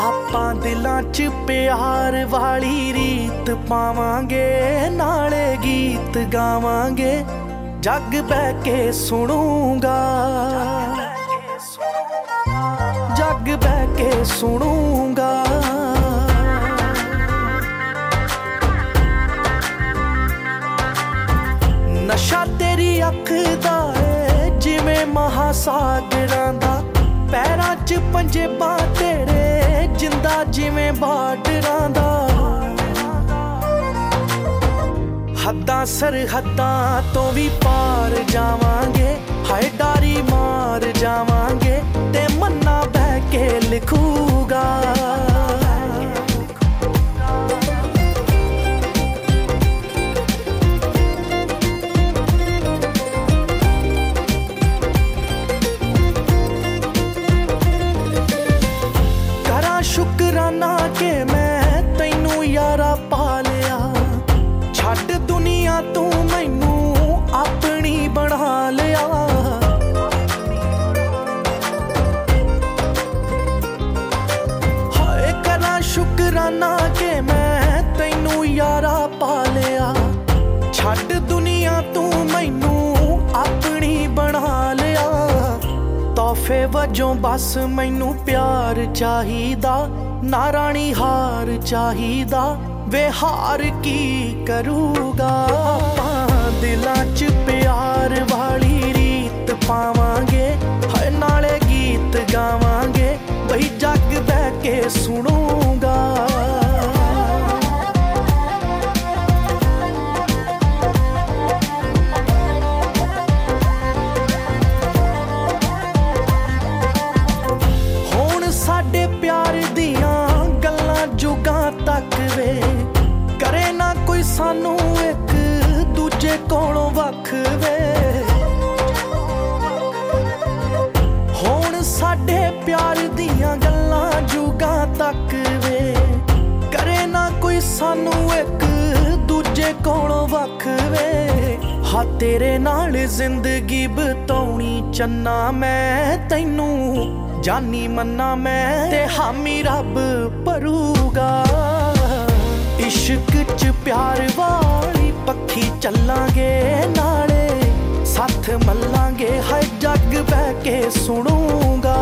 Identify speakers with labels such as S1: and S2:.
S1: ਆਪਾਂ ਦਿਲਾਂ 'ਚ ਪਿਆਰ ਵਾਲੀ ਰੀਤ ਪਾਵਾਂਗੇ, ਨਾਲੇ ਗੀਤ ਗਾਵਾਂਗੇ। ਜੱਗ ਬਹਿ ਕੇ ਸੁਣੂਗਾ। ਜੱਗ ਬਹਿ ਕੇ ਸੁਣੂਗਾ। ਨਸ਼ਾ ਤੇਰੀ ਅੱਖ ਦਾ ਏ, ਜਿਵੇਂ ਮਹਾਸਾਗਰਾਂ ਦਾ। ਪੈਰਾਂ 'ਚ ਪੰਜੇਬਾਂ ਤੇਰੇ। ਜਿੰਦਾ ਜਿਵੇਂ ਬਾਰਡਰਾਂ ਦਾ। ਹੱਦਾਂ ਸਰਹੱਦਾਂ ਤੋਂ ਵੀ ਪਾਰ ਜਾਵਾਂਗੇ, ਹਾਏ ਡਾਰੀ ਮਾਰ ਜਾਵਾਂਗੇ ਤੇ ਮੰਨਾ ਬਹਿ ਕੇ ਲਿਖੂਗਾ। ਸ਼ੁਕਰਾਨਾ ਕਿ ਮੈਂ ਤੈਨੂੰ ਯਾਰਾ ਪਾ ਲਿਆ। ਛੱਡ ਦੁਨੀਆ ਤੂੰ ਮੈਨੂੰ ਆਪਣੀ ਬਣਾ ਲਿਆ। ਹਾਏ ਕਰਾਂ ਸ਼ੁਕਰਾਨਾ ਕਿ ਮੈਂ ਤੈਨੂੰ ਯਾਰਾ ਪਾ ਲਿਆ। ਛੱਡ ਦੁਨੀਆ ਤੂੰ ਮੈਨੂੰ ਤੋਹਫੇ ਵਜੋਂ ਬਸ ਮੈਨੂੰ ਪਿਆਰ ਚਾਹੀਦਾ ਨਾ ਰਾਣੀ ਹਾਰ ਚਾਹੀਦਾ, ਵੇ ਹਾਰ ਕੀ ਕਰੂਗਾ? ਆਪਾਂ ਦਿਲਾਂ 'ਚ ਪਿਆਰ ਵਾਲੀ ਰੀਤ ਪਾਵਾਂ। ਸਾਨੂੰ ਇੱਕ ਦੂਜੇ ਕੋਲੋਂ ਵੱਖ ਵੇ। ਹੁਣ ਸਾਡੇ ਪਿਆਰ ਦੀਆਂ ਗੱਲਾਂ ਜੁਗਾਂ ਤੱਕ ਵੇ। ਕਰੇ ਨਾ ਕੋਈ ਸਾਨੂੰ ਇੱਕ ਦੂਜੇ ਕੋਲੋਂ ਵੱਖ ਵੇ। ਹਾ, ਤੇਰੇ ਨਾਲ ਜ਼ਿੰਦਗੀ ਬਤਾਉਣੀ ਚੰਨਾ ਮੈਂ ਤੈਨੂੰ। ਜਾਨੀ ਮੰਨਾ ਮੈਂ ਤੇ ਹਾਮੀ ਰੱਬ ਭਰੂਗਾ। ਇਸ਼ਕ ਪਿਆਰ ਵਾਲੀ ਪੱਖੀ ਚੱਲਾਂਗੇ ਨਾਲੇ ਸਾਥ ਮੱਲਾਂਗੇ ਹਾਏ ਜੱਗ ਬਹਿ ਕੇ ਸੁਣੂਗਾ।